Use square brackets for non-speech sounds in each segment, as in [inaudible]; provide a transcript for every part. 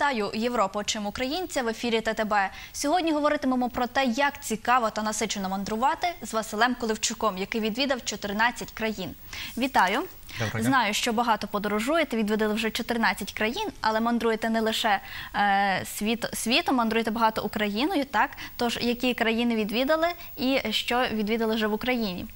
Вітаю Європу. Чим українця в ефірі ТТБ. Сьогодні говоритимемо про те, як цікаво та насичено мандрувати з Василем Коливчуком, який відвідав 14 країн. Вітаю! Доброго. Знаю, що багато подорожуєте, відвідали вже 14 країн, але мандруєте не лише е, світ, світом, мандруєте багато Україною. Так, тож які країни відвідали і що відвідали вже в Україні?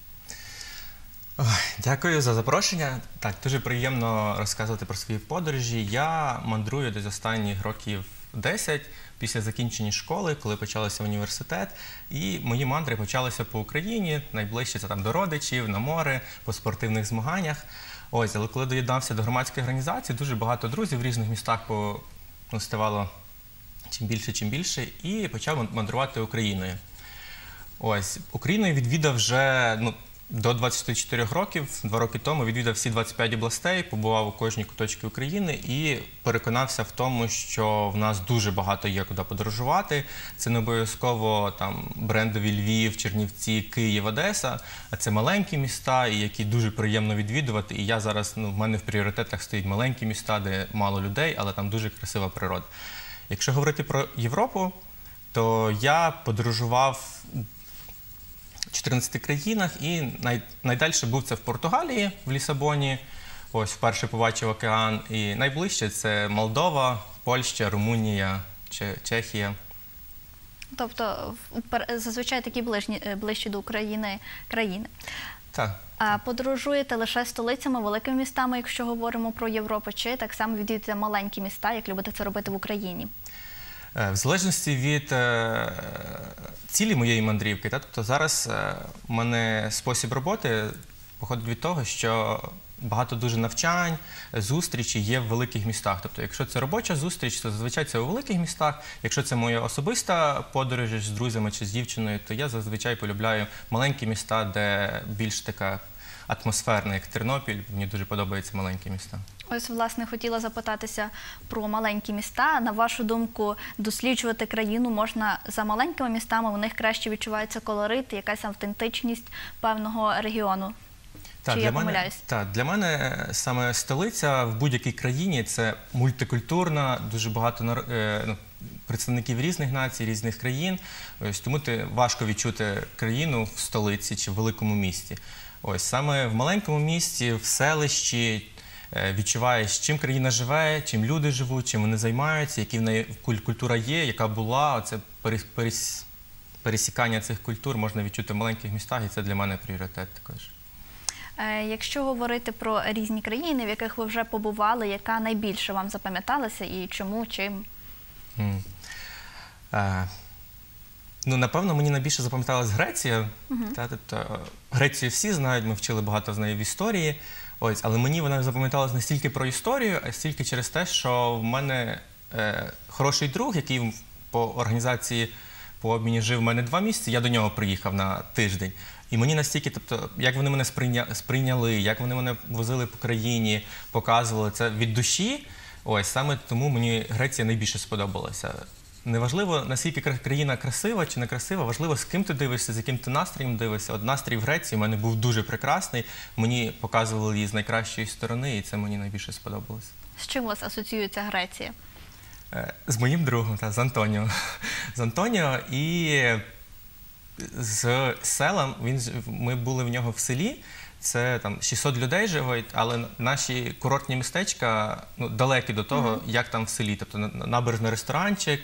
Дякую за запрошення. Так, дуже приємно розказувати про свої подорожі. Я мандрую десь останніх років 10 після закінчення школи, коли почався університет. І мої мандри почалися по Україні. Найближче це там до родичів, на море, по спортивних змаганнях. Ось, але коли доєднався до громадської організації, дуже багато друзів в різних містах ну, ставало чим більше, чим більше, і почав мандрувати Україною. Ось Україною відвідав вже ну, до 24 років. Два роки тому відвідав всі 25 областей, побував у кожній куточці України і переконався в тому, що в нас дуже багато є куди подорожувати. Це не обов'язково там брендові Львів, Чернівці, Київ, Одеса, а це маленькі міста, які дуже приємно відвідувати. І я зараз ну, в мене в пріоритетах стоять маленькі міста, де мало людей, але там дуже красива природа. Якщо говорити про Європу, то я подорожував 14 країнах і най, найдальше був це в Португалії, в Лісабоні. Ось вперше побачив океан. І найближче це Молдова, Польща, Румунія, Чехія. Тобто, зазвичай такі ближні, е, ближчі до України країни. Так. А подорожуєте лише столицями, великими містами, якщо говоримо про Європу, чи так само відвідуєте маленькі міста, як любите це робити в Україні? Е, В залежності від е, цілі моєї мандрівки, та, тобто зараз е, в мене спосіб роботи походить від того, що багато дуже навчань, зустрічі є в великих містах. Тобто, якщо це робоча зустріч, то зазвичай це у великих містах. Якщо це моя особиста подорож з друзями чи з дівчиною, то я зазвичай полюбляю маленькі міста, де більш така атмосферна, як Тернопіль. Мені дуже подобаються маленькі міста. Ось, власне, хотіла запитатися про маленькі міста. На вашу думку, досліджувати країну можна за маленькими містами, у них краще відчувається колорит, якась автентичність певного регіону. Чи я для мене, так, для мене саме столиця в будь-якій країні це мультикультурна, дуже багато нар- е, ну, представників різних націй, різних країн. Ось тому ти важко відчути країну в столиці чи в великому місті. Ось саме в маленькому місті, в селищі. е, Відчуваєш, чим країна живе, чим люди живуть, чим вони займаються, які в неї культура є, яка була. Це перес- перес- пересікання цих культур можна відчути в маленьких містах, і це для мене пріоритет також. Е, Якщо говорити про різні країни, в яких ви вже побували, яка найбільше вам запам'яталася і чому, чим? Ну, напевно, мені найбільше запам'яталась Греція. Та, тобто, Грецію всі знають, ми вчили багато з неї в історії. Ось, але мені вона запам'яталась не стільки про історію, а стільки через те, що в мене е, хороший друг, який по організації по обміні жив в мене два місяці, я до нього приїхав на тиждень. І мені настільки, тобто, як вони мене сприйня, сприйняли, як вони мене возили по країні, показували це від душі. Ось саме тому мені Греція найбільше сподобалася. Неважливо, наскільки країна красива чи не красива, важливо, з ким ти дивишся, з яким ти настроєм дивишся. От настрій в Греції у мене був дуже прекрасний. Мені показували її з найкращої сторони, і це мені найбільше сподобалось. З чим у вас асоціюється Греція? Е, З моїм другом, та, з Антоніо. З Антоніо і з селом. Він ми були в нього в селі. Це там 600 людей живуть, але наші курортні містечка ну, далекі до того, як там в селі. Тобто на- на- набережний ресторанчик,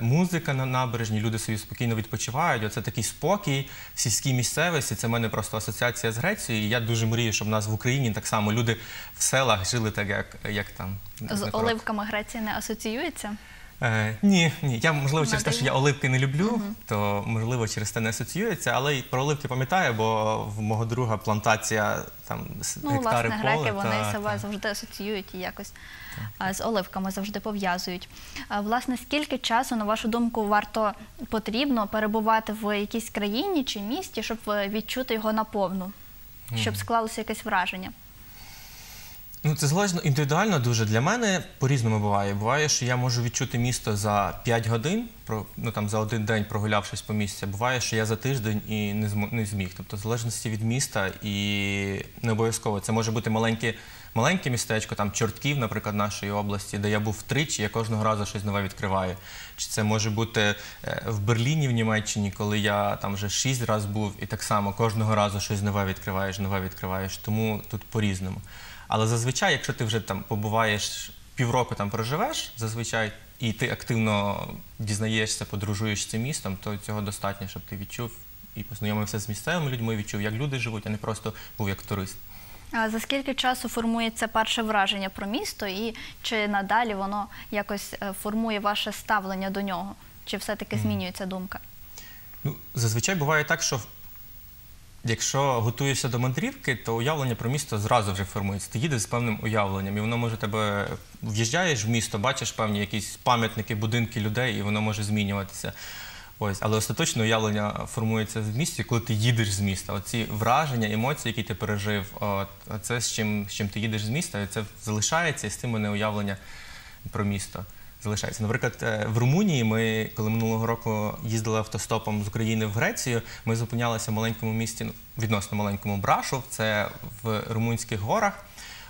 музика на набережні, люди собі спокійно відпочивають. Оце такий спокій в сільській місцевості. Це в мене просто асоціація з Грецією. І я дуже мрію, щоб в нас в Україні так само люди в селах жили так, як, як там. З оливками Греція не асоціюється? Е, ні, ні. Я можливо через те, що я оливки не люблю, то можливо через те не асоціюється, але й про оливки пам'ятаю, бо в мого друга плантація там з Ну, гектари власне, поля. греки вони та, себе та. завжди асоціюють і якось а, з оливками завжди пов'язують. А, Власне, скільки часу, на вашу думку, варто потрібно перебувати в якійсь країні чи місті, щоб е, відчути його наповну, щоб склалося якесь враження? Ну, це залежно індивідуально дуже. Для мене по-різному буває. Буває, що я можу відчути місто за 5 годин, про, ну там за один день прогулявшись по місці. Буває, що я за тиждень і не змо, не зміг. Тобто, залежності від міста і не обов'язково. Це може бути маленьке, маленьке містечко, там Чортків, наприклад, нашої області, де я був тричі, я кожного разу щось нове відкриваю. Чи це може бути е, в Берліні, в Німеччині, коли я там вже шість разів був, і так само кожного разу щось нове відкриваєш, нове відкриваєш. Тому тут по-різному. Але зазвичай, якщо ти вже там побуваєш півроку там проживеш, зазвичай, і ти активно дізнаєшся, подорожуєш з цим містом, то цього достатньо, щоб ти відчув і познайомився з місцевими людьми, відчув, як люди живуть, а не просто був як турист. А за скільки часу формується перше враження про місто, і чи надалі воно якось е, формує ваше ставлення до нього? Чи все-таки змінюється думка? Ну, зазвичай буває так, що якщо готуєшся до мандрівки, то уявлення про місто зразу вже формується. Ти їдеш з певним уявленням, і воно може тебе в'їжджаєш в місто, бачиш певні якісь пам'ятники, будинки людей, і воно може змінюватися. Але остаточне уявлення формується в місті, коли ти їдеш з міста. Оці враження, емоції, які ти пережив, це з чим, з чим ти їдеш з міста, і це залишається, і з тим мене уявлення про місто залишається. Наприклад, е, в Румунії ми, коли минулого року їздили автостопом з України в Грецію, ми зупинялися в маленькому місті, ну, відносно маленькому Брашов, це в Румунських горах.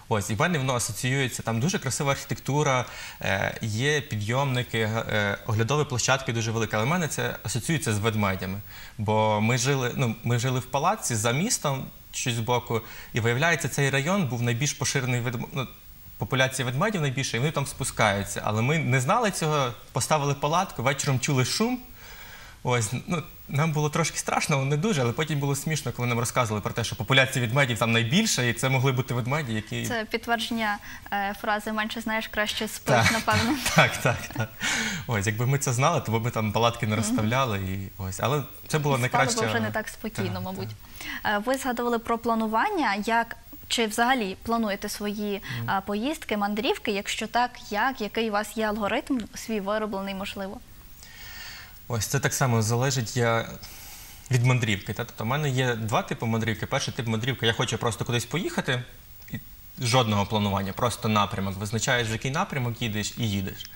Ось, і в мене воно асоціюється, там дуже красива архітектура, е, є підйомники, е, оглядові площадки дуже великі, але в мене це асоціюється з ведмедями. Бо ми жили, ну, ми жили в палаці за містом, щось збоку, і виявляється, цей район був найбільш поширений ведм... ну, популяція ведмедів найбільша, і вони там спускаються. Але ми не знали цього, поставили палатку, вечором чули шум. Ось, ну, нам було трошки страшно, але не дуже, але потім було смішно, коли нам розказували про те, що популяція ведмедів там найбільша, і це могли бути ведмеді, які. Це підтвердження е, фрази менше знаєш, краще спиш, напевно. [laughs] Так, так, так. Ось, якби ми це знали, то б ми там палатки не розставляли. І, ось. Але це було найкраще. Стало б вже не так спокійно, Так, мабуть. Е, Ви згадували про планування. Як чи взагалі плануєте свої поїздки, мандрівки? Якщо так, як який у вас є алгоритм свій вироблений, можливо? Ось це так само залежить я від мандрівки. Та? Тобто, у мене є два типи мандрівки. Перший тип мандрівки я хочу просто кудись поїхати, і жодного планування, просто напрямок. Визначаєш, в який напрямок їдеш і їдеш.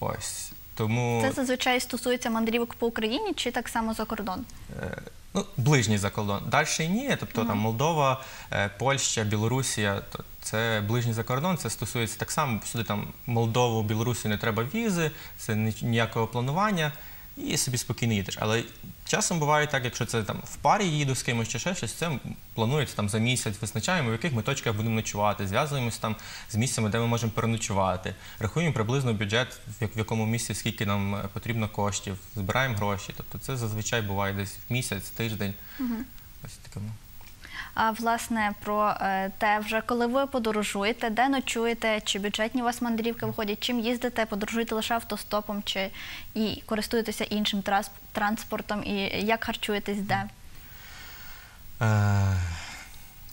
Ось. Тому Це зазвичай стосується мандрівок по Україні чи так само за кордон? е, ну, ближній за кордон. Далі ні, тобто там Молдова, е, Польща, Білорусія, це ближній за кордон. Це стосується так само. Сюди там Молдову, Білорусі не треба візи, це ні- ніякого планування. І собі спокійно їдеш. Але часом буває так, якщо це там в парі їду з кимось чи ще щось, це планується там за місяць, визначаємо, в яких ми точках будемо ночувати, зв'язуємось там з місцями, де ми можемо переночувати, рахуємо приблизно бюджет, в як- в якому місці скільки нам е, потрібно коштів, збираємо гроші. Тобто це зазвичай буває десь в місяць, тиждень. Ось таке. А власне про е, те, вже коли ви подорожуєте, де ночуєте, чи бюджетні у вас мандрівки виходять, чим їздите, подорожуєте лише автостопом, чи і користуєтеся іншим транспортом, і як харчуєтесь де? Е,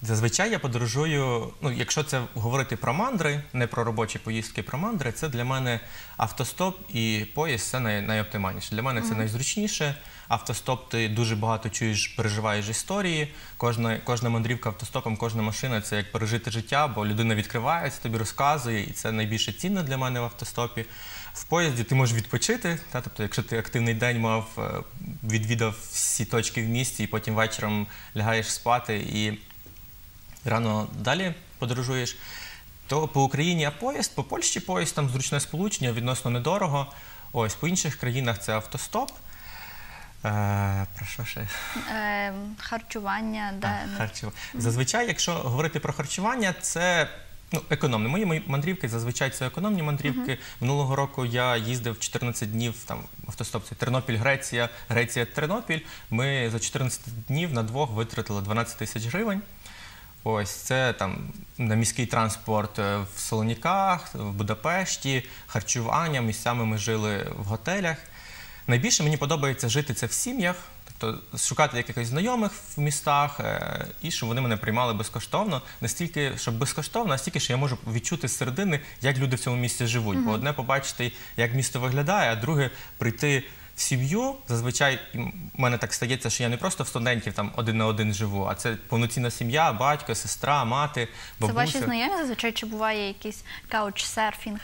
Зазвичай я подорожую, ну, якщо це говорити про мандри, не про робочі поїздки, про мандри, це для мене автостоп і поїзд це най, найоптимальніше. Для мене це найзручніше. Автостоп ти дуже багато чуєш, переживаєш історії. Кожна, кожна мандрівка автостопом, кожна машина це як пережити життя, бо людина відкривається, тобі розказує, і це найбільше цінно для мене в автостопі. В поїзді ти можеш відпочити, та, тобто, якщо ти активний день мав, е, відвідав всі точки в місті, і потім вечором лягаєш спати і рано далі подорожуєш, то по Україні а поїзд, по Польщі поїзд, там зручне сполучення, відносно недорого. Ось по інших країнах це автостоп. Е, про що ще? Е, харчування, де А, харчова- Зазвичай, якщо говорити про харчування, це ну, економне. Мої мої мандрівки зазвичай це економні мандрівки. Минулого року я їздив 14 днів там автостоп. Це Тернопіль, Греція, Греція, Тернопіль. Ми за 14 днів на двох витратили 12 тисяч гривень. Ось це там на міський транспорт е, в Солоніках, в Будапешті, харчування. Місцями ми жили в готелях. Найбільше мені подобається жити це в сім'ях, тобто шукати якихось знайомих в містах е, і щоб вони мене приймали безкоштовно. Не стільки, щоб безкоштовно, а стільки, що я можу відчути з середини, як люди в цьому місті живуть. Бо одне побачити, як місто виглядає, а друге прийти в сім'ю. Зазвичай в мене так стається, що я не просто в студентів там один на один живу, а це повноцінна сім'я, батько, сестра, мати, Це ваші знайомі зазвичай чи буває якийсь каучсерфінг?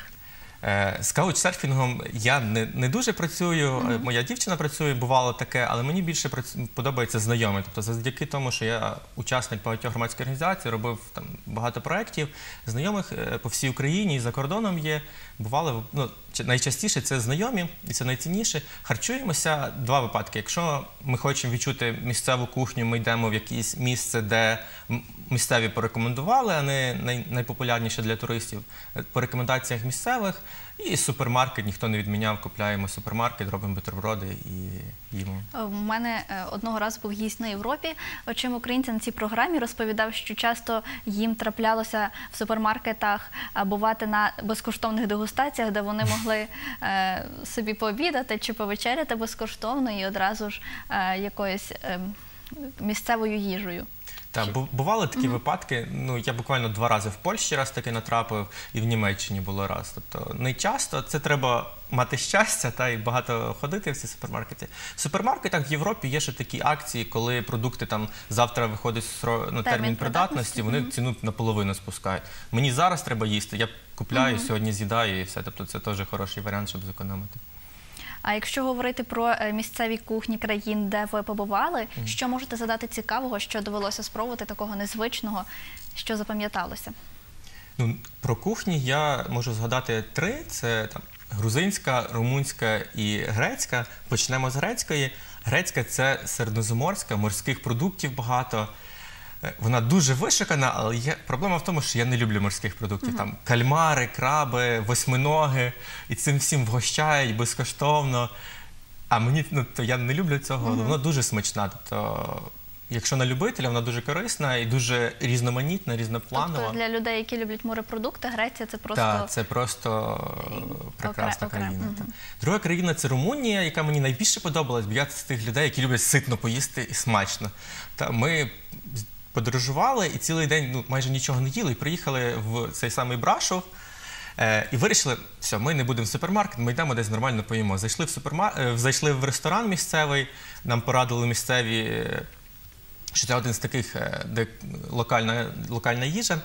Е, З каучсерфінгом я не, не дуже працюю. е, Моя дівчина працює, бувало таке, але мені більше прац- подобається знайомий. Тобто, завдяки тому, що я учасник багатьох громадських організацій, робив там багато проєктів, знайомих е, по всій Україні і за кордоном є. Бували ну, найчастіше це знайомі, і це найцінніше. Харчуємося два випадки. Якщо ми хочемо відчути місцеву кухню, ми йдемо в якесь місце, де місцеві порекомендували, а не найпопулярніше для туристів по рекомендаціях місцевих. І супермаркет ніхто не відміняв. Купляємо супермаркет, робимо бутерброди і їмо. У мене е, одного разу був гість на Європі. Очим українця на цій програмі розповідав, що часто їм траплялося в супермаркетах бувати на безкоштовних дегустаціях, де вони могли е, собі пообідати чи повечеряти безкоштовно і одразу ж е, якоюсь е, місцевою їжею. Так, бу- бували такі випадки. Ну я буквально два рази в Польщі раз таки натрапив, і в Німеччині було раз. Тобто не часто це треба мати щастя та й багато ходити в ці супермаркети. В супермаркетах в Європі є ще такі акції, коли продукти там завтра виходить ну, термін, Термін придатності, вони ціну наполовину спускають. Мені зараз треба їсти. Я купляю сьогодні, з'їдаю і все. Тобто це теж хороший варіант, щоб зекономити. А якщо говорити про е, місцеві кухні країн, де ви побували, що можете задати цікавого, що довелося спробувати такого незвичного, що запам'яталося? Ну, про кухні я можу згадати три: це там грузинська, румунська і грецька. Почнемо з грецької. Грецька це середземноморська, морських продуктів багато. Е, Вона дуже вишикана, але є проблема в тому, що я не люблю морських продуктів. Там кальмари, краби, восьминоги, і цим всім вгощають безкоштовно. А мені ну, то я не люблю цього, але воно дуже смачна. Тобто, якщо на любителя, вона дуже корисна і дуже різноманітна, різнопланова. Тобто для людей, які люблять морепродукти, Греція це просто Так, це просто прекрасна окре- країна. так. Друга країна це Румунія, яка мені найбільше подобалась, бо я з тих людей, які люблять ситно поїсти і смачно. Та ми подорожували і цілий день ну, майже нічого не їли, і приїхали в цей самий Брашов. Е, і вирішили, все, ми не будемо в супермаркет, ми йдемо десь нормально поїмо. Зайшли в супермар... е, зайшли в ресторан місцевий, нам порадили місцеві, е, що це один з таких, де локальна, локальна їжа.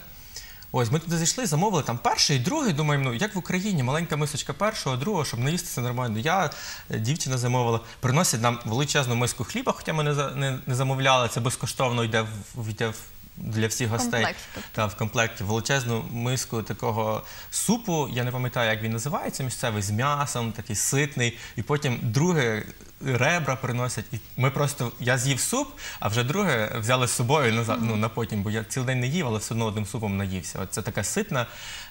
Ось ми туди зайшли, замовили там перший, другий. Думаємо, ну як в Україні, маленька мисочка першого, другого, щоб наїстися нормально. Я е, дівчина замовила, приносять нам величезну миску хліба, хоча ми не, не, не замовляли. Це безкоштовно йде в йде в для всіх гостей. комплекті, тобто. Та в комплекті величезну миску такого супу. Я не пам'ятаю, як він називається місцевий з м'ясом, такий ситний. І потім друге ребра приносять. І ми просто я з'їв суп, а вже друге взяли з собою назад. Ну на потім, бо я цілий день не їв, але все одно одним супом наївся. От це така ситна,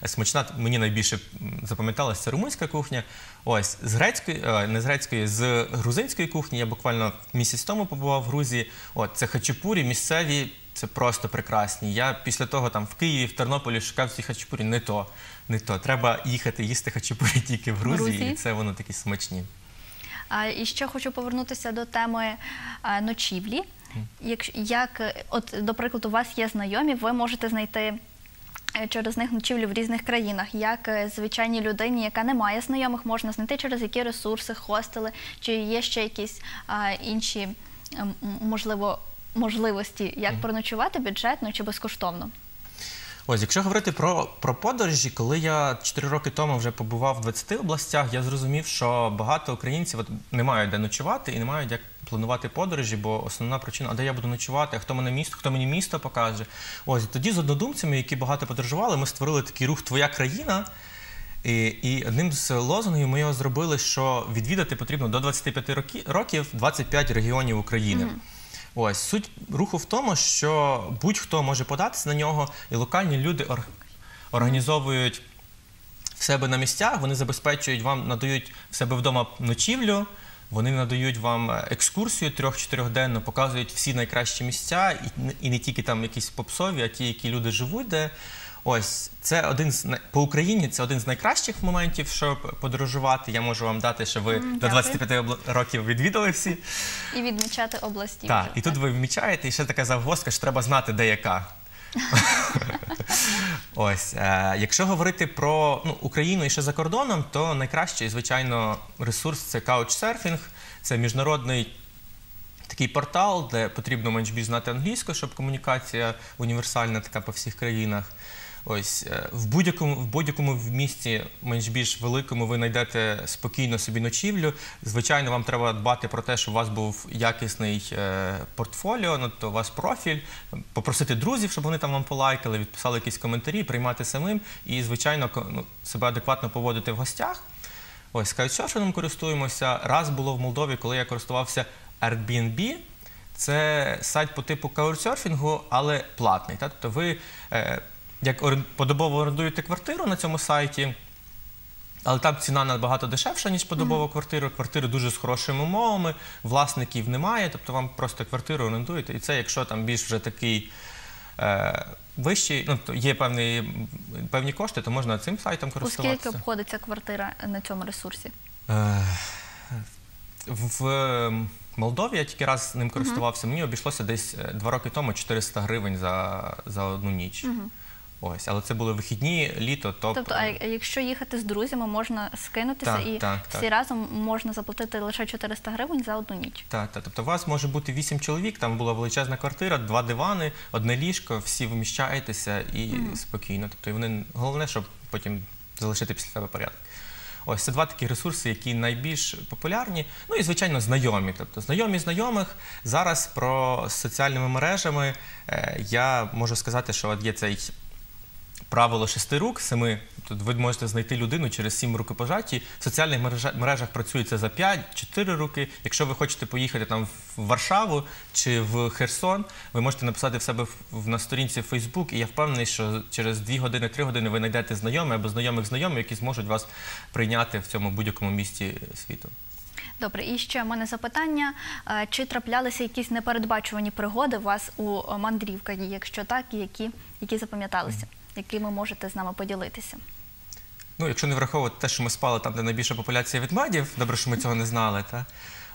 смачна. Мені найбільше запам'яталася це румунська кухня. Ось з грецької, е, не з грецької, з грузинської кухні. Я буквально місяць тому побував в Грузії. От це хачапурі, місцеві. Це просто прекрасні. Я після того там в Києві, в Тернополі шукав ці хачапурі. Не то, не то. Треба їхати їсти хачапурі тільки в Грузії, Грузії? і це воно такі смачні. А і ще хочу повернутися до теми е, ночівлі. Як, як, е, от, до прикладу, у вас є знайомі, ви можете знайти е, через них ночівлю в різних країнах. Як звичайній людині, яка не має знайомих, можна знайти через які ресурси, хостели, чи є ще якісь а, інші, ем, можливо, можливості, як проночувати бюджетно чи безкоштовно? Ось, якщо говорити про, про подорожі, коли я 4 роки тому вже побував в 20 областях, я зрозумів, що багато українців от, не мають де ночувати і не мають як планувати подорожі, бо основна причина, а де я буду ночувати, а хто мене місто, хто мені місто покаже. Ось тоді з однодумцями, які багато подорожували, ми створили такий рух Твоя країна. І, і одним з лозунгів ми його зробили, що відвідати потрібно до 25 роки- років 25 регіонів України. Ось суть руху в тому, що будь-хто може податися на нього, і локальні люди ор- організовують в себе на місцях, вони забезпечують вам, надають в себе вдома ночівлю. Вони надають вам е, екскурсію трьох-чотирьохденну, показують всі найкращі місця, і не тільки там якісь попсові, а ті, які люди живуть, де ось це один з по Україні. Це один з найкращих моментів, щоб подорожувати. Я можу вам дати, що ви М, до дякую. 25 років відвідали всі. І відмічати області. Так, вже, і тут ви вмічаєте, і ще така завгостка, що треба знати, де яка. [laughs] Ось, е, якщо говорити про ну, Україну і ще за кордоном, то найкращий, звичайно, ресурс це Couchsurfing. Це міжнародний такий портал, де потрібно менш більш знати англійську, щоб комунікація універсальна така по всіх країнах. Ось е, в будь-якому в будь-якому місті, менш більш великому, ви знайдете спокійно собі ночівлю. Звичайно, вам треба дбати про те, щоб у вас був якісний е, портфоліо, ну, то у вас профіль, попросити друзів, щоб вони там вам полайкали, відписали якісь коментарі, приймати самим і, звичайно, ну, себе адекватно поводити в гостях. Ось каучсерфінгом користуємося. Раз було в Молдові, коли я користувався Airbnb. Це сайт по типу каучсерфінгу, але платний. Тобто ви е, як подобово орендуєте квартиру на цьому сайті, але там ціна набагато дешевша, ніж подобова квартира. Квартири дуже з хорошими умовами, власників немає, тобто вам просто квартиру орендуєте. І це, якщо там більш вже такий е, вищий, ну є певні, певні кошти, то можна цим сайтом У скільки обходиться квартира на цьому ресурсі? Е, В ем, Молдові я тільки раз ним користувався. Мені обійшлося десь е, два роки тому 400 гривень за, за одну ніч. Ось, але це були вихідні, літо, тобто. Тобто, а якщо їхати з друзями, можна скинутися Так, і так, всі так. разом можна заплатити лише 400 гривень за одну ніч. Так, так. Тобто у вас може бути вісім чоловік, там була величезна квартира, два дивани, одне ліжко, всі вміщаєтеся і спокійно. Тобто і вони головне, щоб потім залишити після себе порядок. Ось це два такі ресурси, які найбільш популярні. Ну і звичайно знайомі. Тобто знайомі знайомих. Зараз про соціальними мережами е, я можу сказати, що от є цей правило шести рук, семи. Тут ви можете знайти людину через сім рукопожатій. В соціальних мережах працює це за 5-4 роки. Якщо ви хочете поїхати там в Варшаву чи в Херсон, ви можете написати в себе на сторінці в Facebook, і я впевнений, що через 2 години, 3 години ви знайдете знайомих або знайомих знайомих, які зможуть вас прийняти в цьому будь-якому місті світу. Добре, і ще в мене запитання: Е, чи траплялися якісь непередбачувані пригоди у вас у мандрівках? Якщо так, і які, які запам'яталися, якими можете з нами поділитися? Ну, якщо не враховувати те, що ми спали там, де найбільша популяція ведмедів, добре, що ми цього не знали. Та?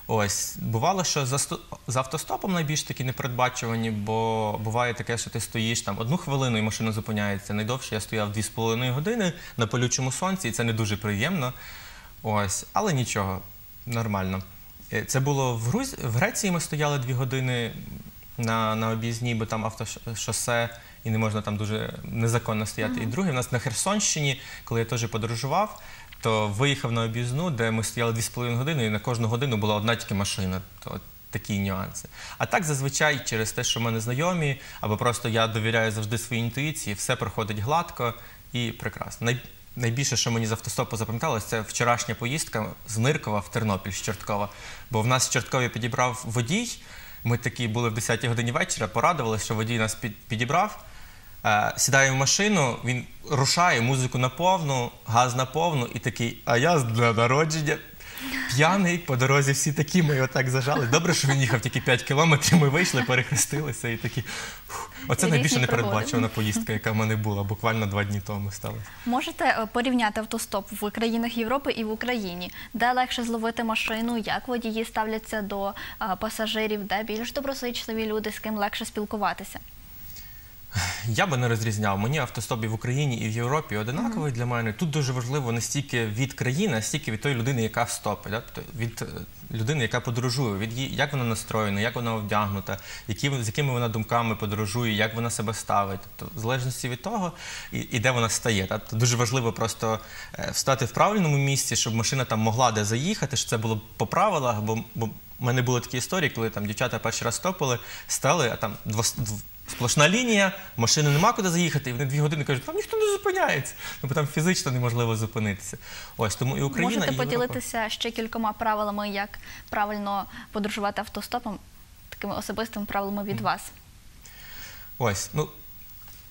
Ось, бувало, що за, сто- з автостопом найбільш такі непередбачувані, бо буває таке, що ти стоїш там одну хвилину і машина зупиняється. Найдовше я стояв 2,5 години на палючому сонці, і це не дуже приємно. Ось, але нічого, нормально. Е, Це було в, Груз... в Греції. Ми стояли дві години на, на об'їзні, бо там автошосе, і не можна там дуже незаконно стояти. І друге, в нас на Херсонщині, коли я теж подорожував, то виїхав на об'їзну, де ми стояли 2,5 години, і на кожну годину була одна тільки машина. То от такі нюанси. А так зазвичай через те, що в мене знайомі, або просто я довіряю завжди своїй інтуїції, все проходить гладко і прекрасно. Най... Найбільше, що мені з автостопу запам'яталось, це вчорашня поїздка з Ниркова в Тернопіль з Чорткова. Бо в нас в Чорткові підібрав водій. Ми такі були в 10 годині вечора, порадували, що водій нас під- підібрав. Е, сідає в машину, він рушає музику на повну, газ на повну, і такий, а я з дня народження. П'яний по дорозі всі такі, ми його так зажали. Добре, що він їхав тільки 5 кілометрів, ми вийшли, перехрестилися і такі. «Фух». Оце Різні найбільше непередбачувана поїздка, яка в мене була, буквально два дні тому сталося. Можете е, порівняти автостоп в країнах Європи і в Україні, де легше зловити машину, як водії ставляться до е, пасажирів, де більш добросичливі люди, з ким легше спілкуватися? Я би не розрізняв. Мені автостоп і в Україні і в Європі одинаковий для мене. Тут дуже важливо не стільки від країни, а стільки від тої людини, яка в стопі. Да? Тобто від е, людини, яка подорожує, від її, як вона настроєна, як вона вдягнута, які, з якими вона думками подорожує, як вона себе ставить. Тобто, в залежності від того, і, і де вона стає. Да? Тобто, дуже важливо просто е, встати в правильному місці, щоб машина там могла де заїхати, щоб це було по правилах, бо, бо в мене були такі історії, коли там дівчата перший раз стопили, стали, а там двос, дв- сплошна лінія, машини нема куди заїхати, і вони дві години кажуть, там ніхто не зупиняється. Ну, бо там фізично неможливо зупинитися. Ось тому і Україна, Можете і Європа. поділитися ще кількома правилами, як правильно подорожувати автостопом, такими особистими правилами від вас? Ось, ну.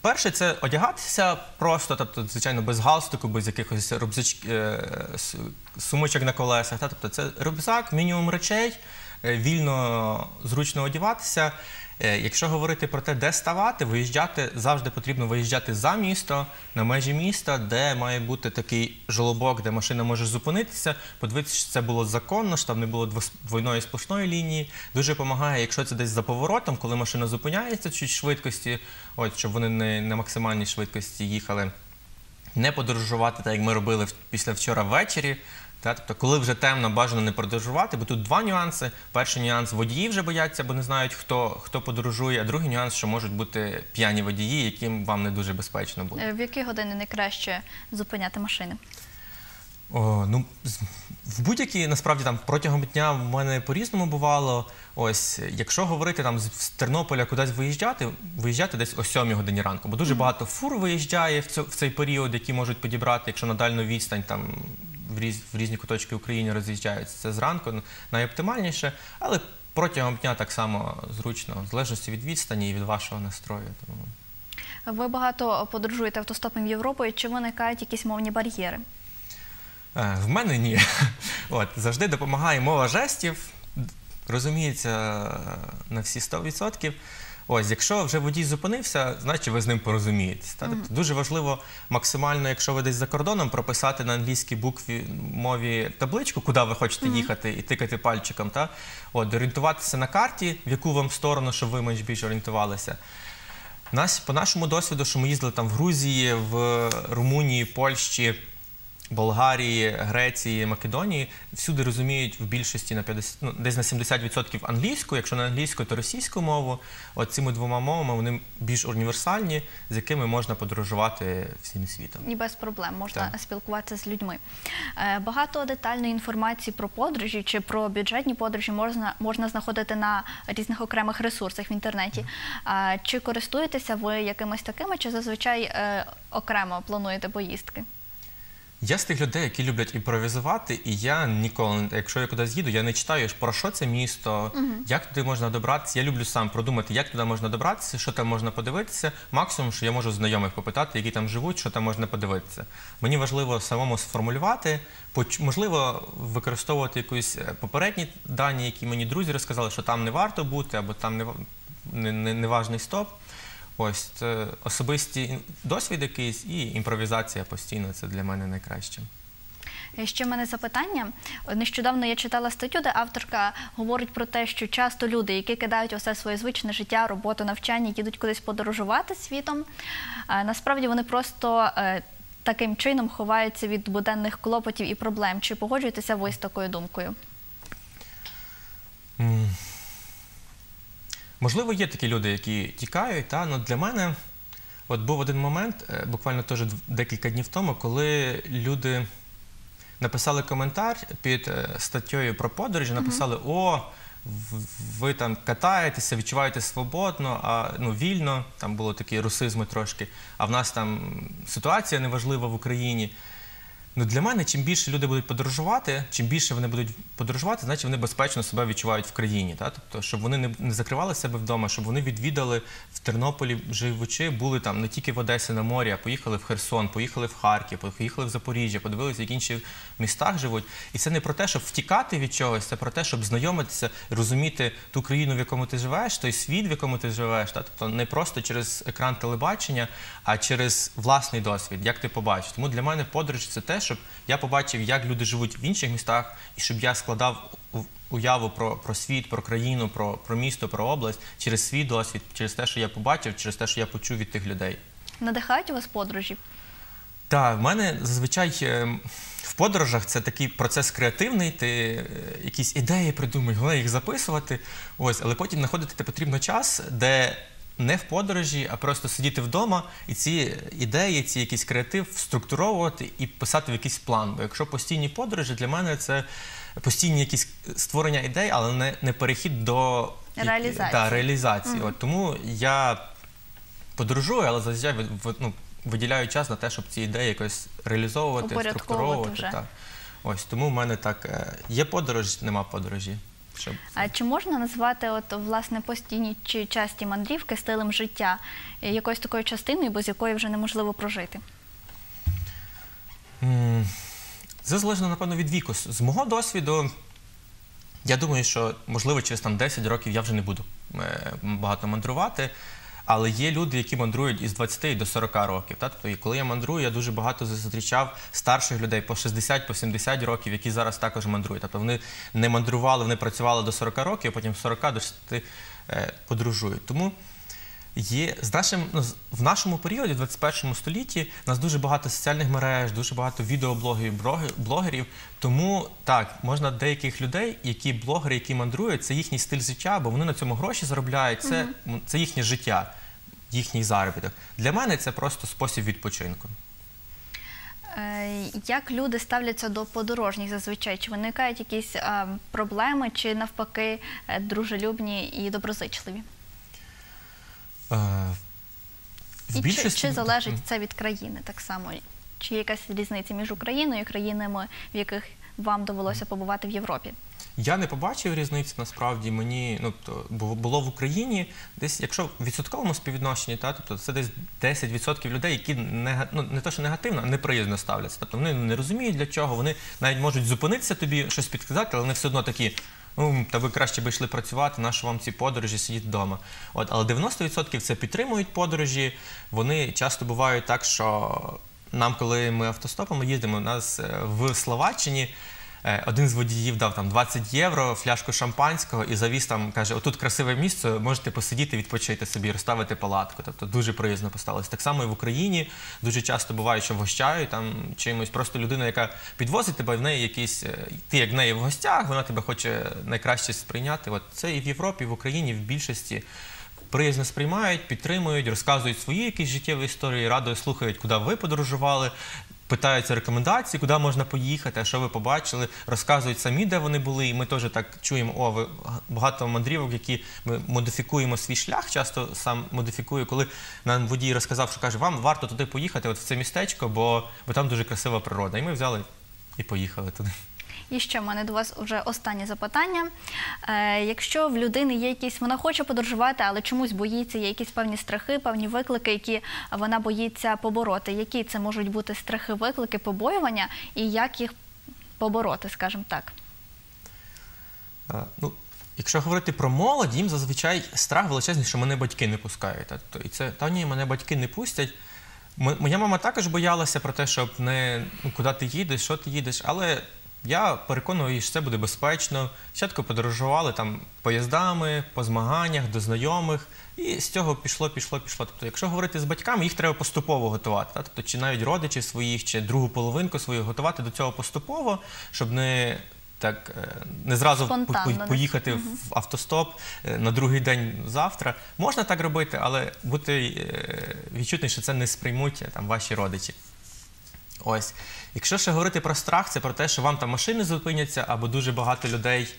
Перше, це одягатися просто, тобто, звичайно, без галстуку, без якихось рюкзач- е, сумочок на колесах. Тобто це рюкзак, мінімум речей, вільно, зручно одягатися. Е, Якщо говорити про те, де ставати, виїжджати завжди потрібно виїжджати за місто, на межі міста, де має бути такий жолобок, де машина може зупинитися, подивитися, що це було законно, що там не було двойної сплошної лінії. Дуже допомагає, якщо це десь за поворотом, коли машина зупиняється чуть швидкості, от щоб вони не на максимальній швидкості їхали не подорожувати, так як ми робили після вчора ввечері. Тобто, коли вже темно, бажано не подорожувати, бо тут два нюанси. Перший нюанс водії вже бояться, бо не знають, хто, хто подорожує. А другий нюанс, що можуть бути п'яні водії, яким вам не дуже безпечно буде. Е, В які години найкраще зупиняти машини? О, ну, в будь-які, насправді, там протягом дня в мене по-різному бувало. Ось, якщо говорити там з Тернополя кудись виїжджати, виїжджати десь о 7 годині ранку, бо дуже багато фур виїжджає в цей період, які можуть підібрати, якщо на дальну відстань там в, різ, в різні куточки України роз'їжджаються. Це зранку найоптимальніше, але протягом дня так само зручно, в залежності від відстані і від вашого настрою. Тому... Ви багато подорожуєте автостопом в Європою. Чи виникають якісь мовні бар'єри? Е, В мене ні. [laughs] От, завжди допомагає мова жестів, розуміється е, на всі 100%. Ось, якщо вже водій зупинився, значить ви з ним порозумієтесь. Та? Тобто дуже важливо максимально, якщо ви десь за кордоном, прописати на англійській букві мові табличку, куди ви хочете їхати, і тикати пальчиком. Та? От, орієнтуватися на карті, в яку вам сторону, щоб ви менш більш орієнтувалися. Нас, по нашому досвіду, що ми їздили там в Грузії, в Румунії, Польщі, Болгарії, Греції, Македонії, всюди розуміють в більшості на 50, ну, десь на 70% англійську, якщо не англійську, то російську мову. От цими двома мовами вони більш універсальні, з якими можна подорожувати всім світом. І без проблем можна Так. спілкуватися з людьми. Е, Багато детальної інформації про подорожі чи про бюджетні подорожі можна, можна знаходити на різних окремих ресурсах в інтернеті. А Чи користуєтеся ви якимись такими, чи зазвичай е, окремо плануєте поїздки? Я з тих людей, які люблять імпровізувати, і я ніколи, якщо я кудись їду, я не читаю, про що це місто, як туди можна добратися. Я люблю сам продумати, як туди можна добратися, що там можна подивитися. Максимум, що я можу знайомих попитати, які там живуть, що там можна подивитися. Мені важливо самому сформулювати, можливо, використовувати якісь е, попередні дані, які мені друзі розказали, що там не варто бути, або там не, не, не, не важний стоп. Ось це особисті досвід якийсь і імпровізація постійно це для мене найкраще. Е, Ще в мене запитання. Нещодавно я читала статтю, де авторка говорить про те, що часто люди, які кидають усе своє звичне життя, роботу, навчання, їдуть кудись подорожувати світом. Насправді вони просто е, таким чином ховаються від буденних клопотів і проблем. Чи погоджуєтеся ви з такою думкою? М. Можливо, є такі люди, які тікають, та але для мене от був один момент, е, буквально теж декілька днів тому, коли люди написали коментар під е, статтєю про подорожі, написали: О, ви там катаєтеся, відчуваєте свободно, а ну вільно. Там було такі русизми трошки. А в нас там ситуація неважлива в Україні. Ну, для мене, чим більше люди будуть подорожувати, чим більше вони будуть подорожувати, значить вони безпечно себе відчувають в країні. Та? Тобто, щоб вони не, не закривали себе вдома, щоб вони відвідали в Тернополі, живучи, були там не тільки в Одесі на морі, а поїхали в Херсон, поїхали в Харків, поїхали в Запоріжжя, подивилися, як інші містах живуть. І це не про те, щоб втікати від чогось, це про те, щоб знайомитися, розуміти ту країну, в якому ти живеш, той світ, в якому ти живеш. Та? Тобто не просто через екран телебачення, а через власний досвід, як ти побачиш. Тому для мене подорож це те, щоб я побачив, як люди живуть в інших містах, і щоб я складав уяву про, про світ, про країну, про, про місто, про область через свій досвід, через те, що я побачив, через те, що я почув від тих людей. Надихають у вас подорожі? Так, в мене зазвичай е, в подорожах це такий процес креативний. Ти е, якісь ідеї придумуєш, головне їх записувати. Ось, але потім знаходити потрібно час, де не в подорожі, а просто сидіти вдома і ці ідеї, ці якийсь креатив структуровувати і писати в якийсь план. Бо якщо постійні подорожі, для мене це постійні якісь створення ідей, але не, не перехід до Реалізації. Та, реалізації. От, тому я подорожую, але зазвичай ви- ви- ну, виділяю час на те, щоб ці ідеї якось реалізовувати, структуровувати. вже. Та. Ось тому в мене так е, є подорож, нема подорожі. Щоб... А чи можна назвати от власне постійні чи часті мандрівки стилем життя якоюсь такою частиною, без якої вже неможливо прожити? Це залежно, напевно, від віку. З з мого досвіду, Я думаю, що можливо через там 10 років я вже не буду е, багато мандрувати. Але є люди, які мандрують із 20 до 40 років. Та? Тобто, і коли я мандрую, я дуже багато зустрічав старших людей по 60, по 70 років, які зараз також мандрують. Тобто вони не мандрували, вони працювали до 40 років, а потім з 40 до 60 подружують. Тому Є з нашим ну, в нашому періоді, в 21 столітті, у нас дуже багато соціальних мереж, дуже багато відеоблогерів, блогерів. Тому так можна деяких людей, які блогери, які мандрують, це їхній стиль життя, бо вони на цьому гроші заробляють. Це, м, це їхнє життя, їхній заробіток. Для мене це просто спосіб відпочинку. Е, Як люди ставляться до подорожніх зазвичай? Чи виникають якісь е, проблеми, чи навпаки е, дружелюбні і доброзичливі? І чи, чи залежить це від країни так само? Чи є якась різниця між Україною і країнами, в яких вам довелося побувати в Європі? Я не побачив різниці насправді. Мені ну було в Україні десь, якщо в відсотковому співвідношенні, та тобто це десь 10% людей, які не ну, не то, що негативно, а неприязно ставляться. Тобто вони не розуміють для чого. Вони навіть можуть зупинитися тобі, щось підказати, але вони все одно такі. Ну, та ви краще би йшли працювати, на що вам ці подорожі сидіти вдома. От, але 90% це підтримують подорожі. Вони часто бувають так, що нам, коли ми автостопом їздимо, у нас е, в Словаччині Один з водіїв дав там 20 євро, фляжку шампанського і завіз там, каже, отут красиве місце, можете посидіти, відпочити собі, розставити палатку. Тобто дуже приязно поставилось. Так само і в Україні дуже часто буває, що вгощають там чимось. Просто людина, яка підвозить тебе, в неї якісь, е, ти як в неї в гостях, вона тебе хоче найкраще сприйняти. От це і в Європі, і в Україні в більшості. Приязно сприймають, підтримують, розказують свої якісь життєві історії, радо слухають, куди ви подорожували, питаються рекомендації, куди можна поїхати, що ви побачили, розказують самі, де вони були. І ми теж так чуємо, о, ви багато мандрівок, які ми модифікуємо свій шлях. Часто сам модифікую, коли нам водій розказав, що каже, вам варто туди поїхати, от в це містечко, бо, бо там дуже красива природа. І ми взяли і поїхали туди. І ще в мене до вас вже останнє запитання. Е, якщо в людини є якісь, вона хоче подорожувати, але чомусь боїться, є якісь певні страхи, певні виклики, які вона боїться побороти. Які це можуть бути страхи, виклики, побоювання, і як їх побороти, скажімо так? Е, Ну, якщо говорити про молодь, їм зазвичай страх величезний, що мене батьки не пускають. Та, то- і це та ні, мене батьки не пустять. Моя мама також боялася про те, щоб не ну, куди ти їдеш, що ти їдеш, але я переконував її, що це буде безпечно. Спочатку подорожували там поїздами, по змаганнях, до знайомих, і з цього пішло, пішло, пішло. Тобто, якщо говорити з батьками, їх треба поступово готувати. Та? Тобто, чи навіть родичів своїх, чи другу половинку свою готувати до цього поступово, щоб не так е, не зразу по- поїхати в автостоп е, на другий день завтра. Можна так робити, але бути е, відчутним, що це не сприймуть там ваші родичі. Ось. Якщо ще говорити про страх, це про те, що вам там машини зупиняться, або дуже багато людей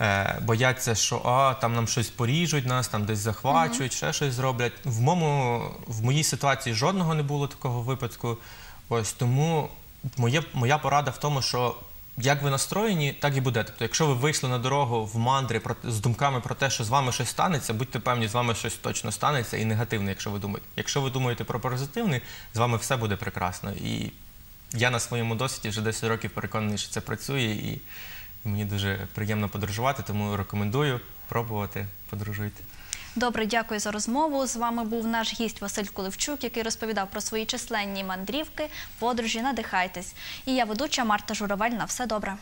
е, бояться, що а, там нам щось поріжуть нас, там десь захвачують, ще щось зроблять. В, моєму, в моїй ситуації жодного не було такого випадку. Ось тому моє, моя порада в тому, що як ви настроєні, так і буде. Тобто, якщо ви вийшли на дорогу в мандри про, з думками про те, що з вами щось станеться, будьте певні, з вами щось точно станеться і негативне, якщо ви думаєте. Якщо ви думаєте про позитивне, з вами все буде прекрасно. І я на своєму досвіді вже 10 років переконаний, що це працює, і мені дуже приємно подорожувати, тому рекомендую пробувати подорожуйте. Добре, дякую за розмову. З вами був наш гість Василь Куливчук, який розповідав про свої численні мандрівки, подорожі. Надихайтесь. І я ведуча Марта Журавель. На все добре.